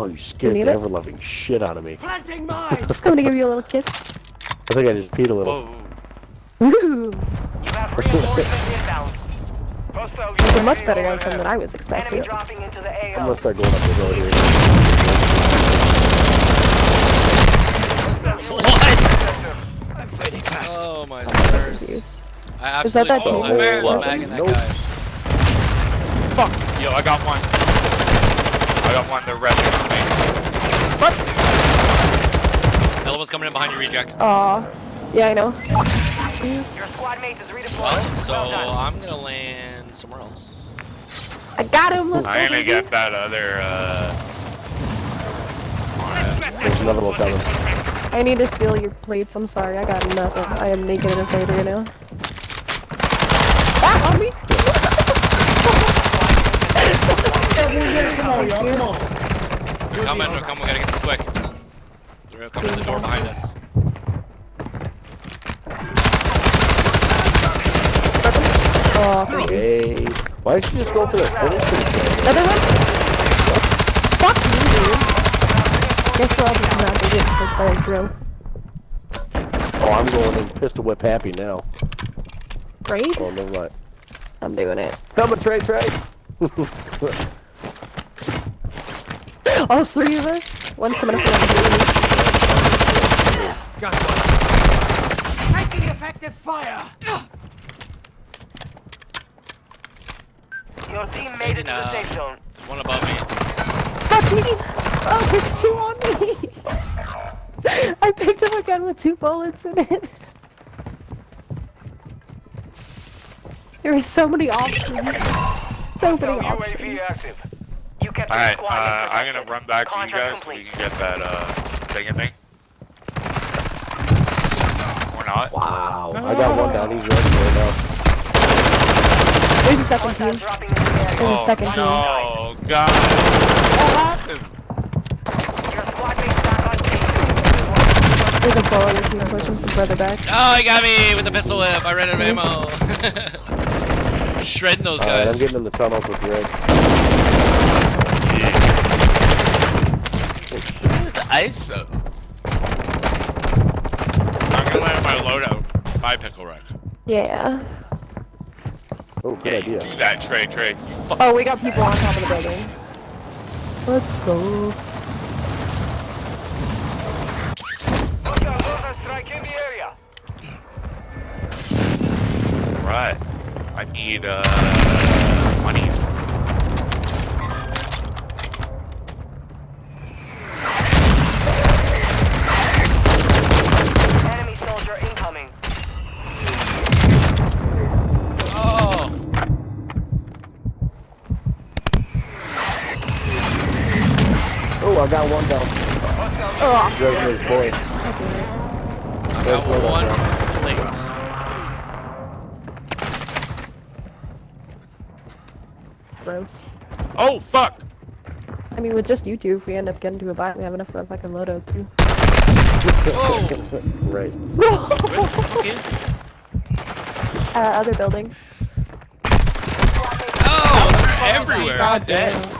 Oh, you scared need the ever-loving shit out of me. Planting mine! Just coming to give you a little kiss. I think I just peed a little. Whoa. Woo! You have reinforcements inbound. Hostile That's a much better outcome than I was Enemy expecting. dropping into the I'm gonna start going up the hill here. What? I'm fighting fast. Oh my stars. Confused. I Is that that pulled team? a barrel Nope. of that Nope. guy. Fuck! Yo, I got one. I got one. They're resting on me. Another one's coming in behind you, reject. Aw. Yeah, I know. Your squad mate is redeployed. Well, so well. I'm gonna land somewhere else. I got him. Let's I'm go, gonna get that other, uh... There's another one coming. I need to steal your plates. I'm sorry. I got nothing. I am naked and afraid right now. Ah, on me! They're coming, they're coming, we gotta get this quick. They're coming in the door behind us. Oh, Hey, why did you just go for the finish? another one? Fuck you, dude. Guess what? I'm not gonna get hit by a drill. Oh, I'm going in pistol whip happy now. Great. Oh, never mind. I'm doing it. Coming, Trey, Trey. All three of us? One's coming up from the building. Taking effective fire! Your team made it to the Enough. safe zone. Uh, one above me. Fuck me! Oh, there's two on me! I picked up a gun with two bullets in it. There are so many options. So many Hostile UAV options. active. You kept your Alright, uh, I'm gonna run back to you Contract guys so we can get that, uh, thing thing. Or not. Wow, I got one down. He's ready right now. There's a second team. dropping into the a Oh, second team. no, God. What happened? Your squad mate's back on station. There's a bullet team pushing from further back. Oh, he got me with the pistol whip. I ran out of ammo. Shredding those Alright, I'm guys. getting in the tunnels with Greg. ISO. I'm gonna land my loadout. Bye, Pickle Wreck. Yeah. Oh, good Yeah, idea. you do that, Trey, Trey. Oh, we got people on top of the building. Let's go. Hostile mortar strike in the area. Right. I need, uh, got one down. Oh, Greg's his boy. I got loadout one plate. gross. Oh, fuck! I mean, with just you two, if we end up getting to a bot, we have enough for a fucking loadout too. Oh. right. Uh, other building. Oh, everywhere. God damn.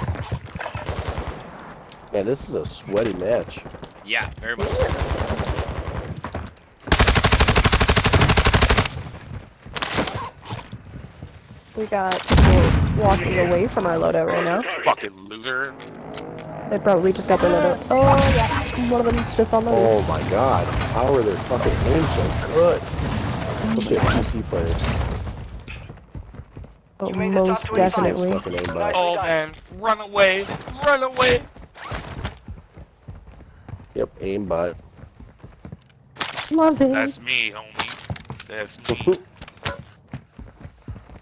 Man, this is a sweaty match. Yeah, very much. so. We got people walking away from our loadout right now. Fucking loser. They probably just got their loadout. Oh yeah, one of them's just on the roof. Oh my god. How are their fucking aim so good? Look at PC players. Oh, You made the top most definitely. Fucking aim. Oh, man. Run away. Run away. Yep, aim bot. Love it. That's me, homie. That's me.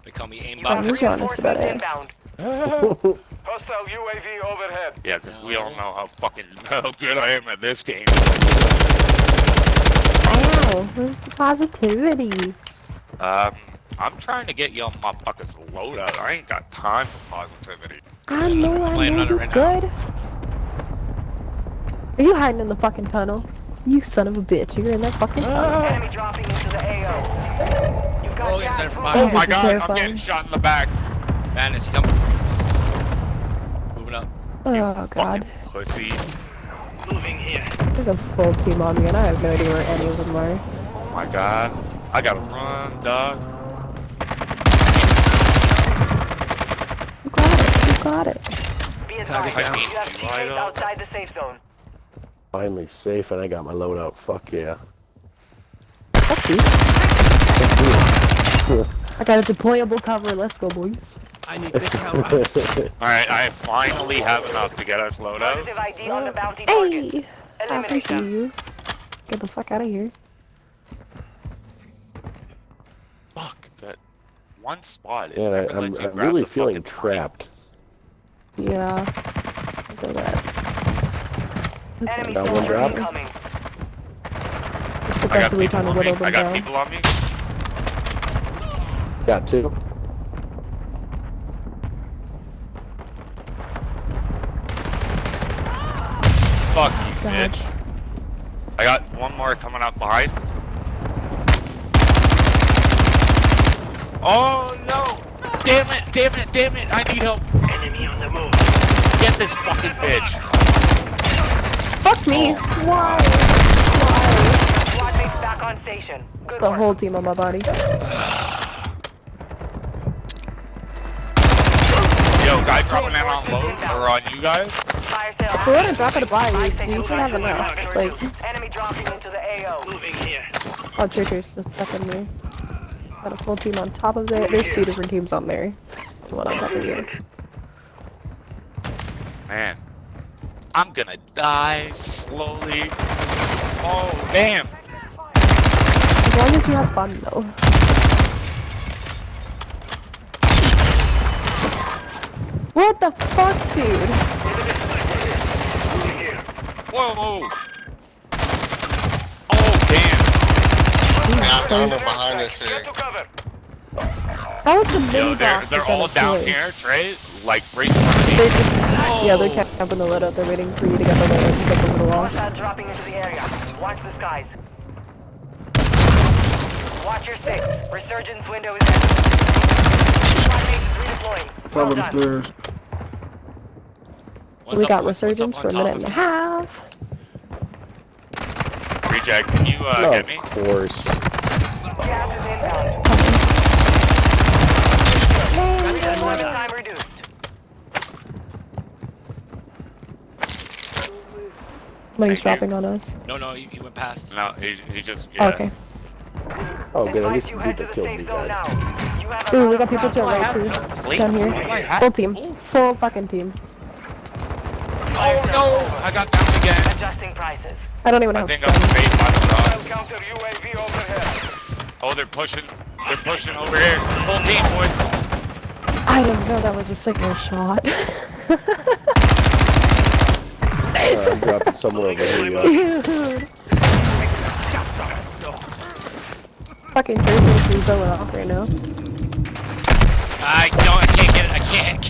They call me You aimbot. have Who's honest about it? inbound. Hostile UAV overhead. Yeah, because we all know how fucking how good I am at this game. Wow, where's the positivity? Um, I'm trying to get y'all motherfuckers loaded. I ain't got time for positivity. I know, I playing know on it you're right now. Good. Are you hiding in the fucking tunnel? You son of a bitch, you're in that fucking ah. tunnel. Enemy dropping into the AO. You've got Oh, yes, gas sir, for moving. mine. Oh this my is god, I'm terrifying. getting shot in the back. Man, is he coming? Moving up. Oh, you Oh, God. fucking Pussy. There's a full team on me, and I have no idea where any of them are. Oh my god. I gotta run, dog. You got it. You got it. Be Target advised, down. you have teammates Light up. outside the safe zone. Finally safe, and I got my loadout. Fuck yeah. Fuck you. I got a deployable cover. Let's go, boys. I need big cameras. Alright, I finally have enough to get us loaded. Positive ID on the bounty. Hey! I Eliminate thank you. Get the fuck out of here. Fuck, that one spot. it Man, I, never I'm, I'm really feeling fucking point. trapped. Yeah. Look at that. That's Enemy what Got one soldier drop. incoming. I'm I got progressively people trying to on me. whittle them I got down. people on me. Got two. Fuck you, God. bitch. I got one more coming out behind. Oh no! Damn it! Damn it! Damn it! I need help! Enemy on the move. Get this fucking bitch! Fuck me! Why? Why? Squad back on station. Good The work. whole team on my body. Yo, guy dropping in on load or on you guys? Fire sale If we're gonna drop it a buy, Buy we, station we should have enough. Like, Enemy dropping into the AO. oh, triggers, the second me. Got a full team on top of it. There's two different teams on there. One on top of you. Man, I'm gonna die slowly. Oh damn! As long as you have fun, though. What the fuck, dude? Whoa! whoa. Oh damn! Yeah, I'm behind this Get here. to cover. That was the Yo, mini they're they're all down choice. here, Trey. Like right in front of They're me. just, yeah, they're camping the loadout. They're waiting for you to get the loadout and get the little wall. Hostiles dropping into the area. Watch the skies. Watch your six. Resurgence window is ending. Squad mates is redeploying. Well done. What's we up- got what's resurgence for a minute and a half. Reject, can you uh, No, get of course. Gas is inbound. Deployment time reduced. Money's Thank you. dropping on us. No, no, he, he went past. No, he, he just Oh, okay. Oh, good. At least you the head dude to that the killed me zone died. now. You have a Ooh, we got people to our right too. Plates? Down here. Oh, I had- Full team. Full fucking team. Oh, oh no! I got down again. Adjusting prices. I don't even I have think I'm guns. safe by the rocks. Counter UAV overhead. Oh, they're pushing. They're pushing over here. Full team, boys. I didn't know that was a signal shot. I'm dropping somewhere over here. Yeah. Dude. Fucking Thursday is going off right now. I don't. I can't get it. I can't get.